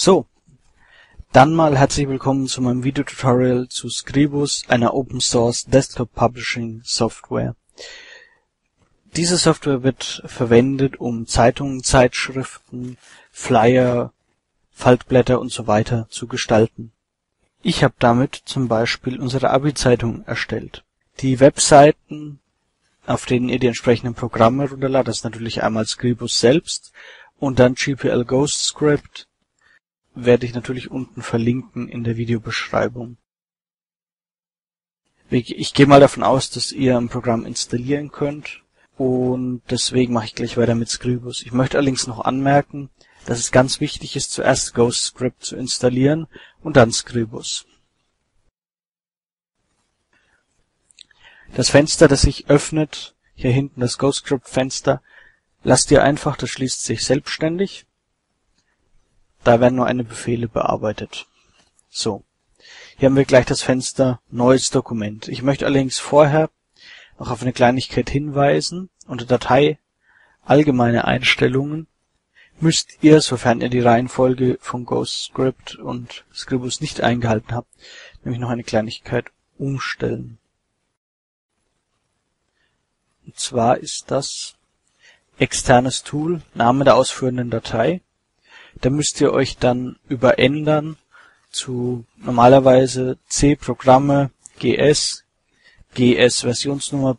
So, dann mal herzlich willkommen zu meinem Videotutorial zu Scribus, einer Open Source Desktop Publishing Software. Diese Software wird verwendet, um Zeitungen, Zeitschriften, Flyer, Faltblätter und so weiter zu gestalten. Ich habe damit zum Beispiel unsere Abi-Zeitung erstellt. Die Webseiten, auf denen ihr die entsprechenden Programme runterladet, ist natürlich einmal Scribus selbst und dann GPL Ghost Script, werde ich natürlich unten verlinken in der Videobeschreibung. Ich gehe mal davon aus, dass ihr ein Programm installieren könnt und deswegen mache ich gleich weiter mit Scribus. Ich möchte allerdings noch anmerken, dass es ganz wichtig ist, zuerst GhostScript zu installieren und dann Scribus. Das Fenster, das sich öffnet, hier hinten das GhostScript-Fenster, lasst ihr einfach, das schließt sich selbstständig da werden nur eine Befehle bearbeitet. So, hier haben wir gleich das Fenster Neues Dokument. Ich möchte allerdings vorher noch auf eine Kleinigkeit hinweisen. Unter Datei Allgemeine Einstellungen müsst ihr, sofern ihr die Reihenfolge von GhostScript und Scribus nicht eingehalten habt, nämlich noch eine Kleinigkeit umstellen. Und zwar ist das externes Tool, Name der ausführenden Datei da müsst ihr euch dann überändern zu normalerweise C-Programme, GS, GS-Versionsnummer,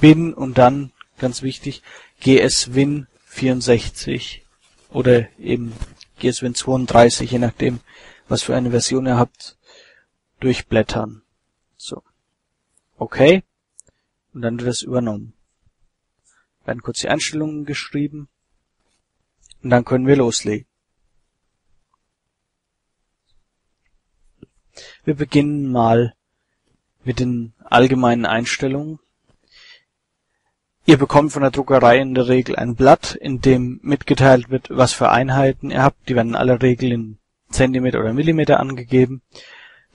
bin und dann, ganz wichtig, GS-Win 64 oder eben GS-Win 32, je nachdem, was für eine Version ihr habt, durchblättern. So. Okay. Und dann wird das übernommen. Werden kurz die Einstellungen geschrieben. Und dann können wir loslegen. Wir beginnen mal mit den allgemeinen Einstellungen. Ihr bekommt von der Druckerei in der Regel ein Blatt, in dem mitgeteilt wird, was für Einheiten ihr habt. Die werden in aller Regel in Zentimeter oder Millimeter angegeben.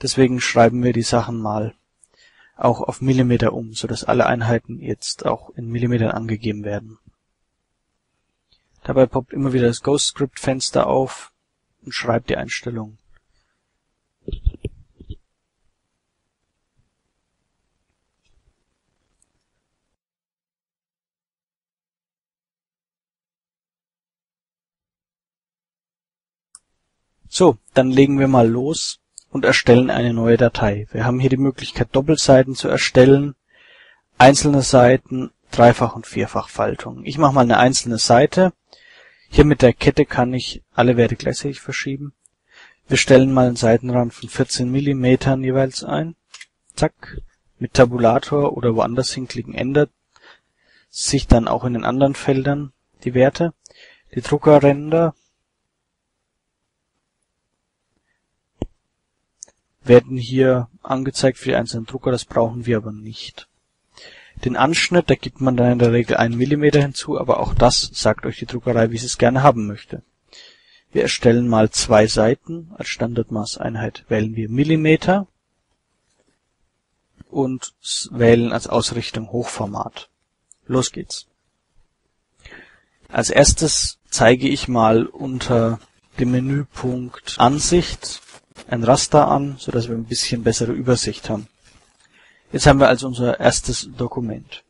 Deswegen schreiben wir die Sachen mal auch auf Millimeter um, sodass alle Einheiten jetzt auch in Millimetern angegeben werden. Dabei poppt immer wieder das Ghost Script Fenster auf und schreibt die Einstellung. So, dann legen wir mal los und erstellen eine neue Datei. Wir haben hier die Möglichkeit Doppelseiten zu erstellen, einzelne Seiten, Dreifach- und Vierfachfaltung. Ich mache mal eine einzelne Seite. Hier mit der Kette kann ich alle Werte gleichzeitig verschieben. Wir stellen mal einen Seitenrand von 14 Millimetern jeweils ein. Zack. Mit Tabulator oder woanders hinklicken ändert sich dann auch in den anderen Feldern die Werte. Die Druckerränder werden hier angezeigt für die einzelnen Drucker, das brauchen wir aber nicht. Den Anschnitt, da gibt man dann in der Regel einen Millimeter hinzu, aber auch das sagt euch die Druckerei, wie sie es gerne haben möchte. Wir erstellen mal zwei Seiten. Als Standardmaßeinheit wählen wir Millimeter und wählen als Ausrichtung Hochformat. Los geht's. Als erstes zeige ich mal unter dem Menüpunkt Ansicht ein Raster an, so dass wir ein bisschen bessere Übersicht haben. Jetzt haben wir also unser erstes Dokument.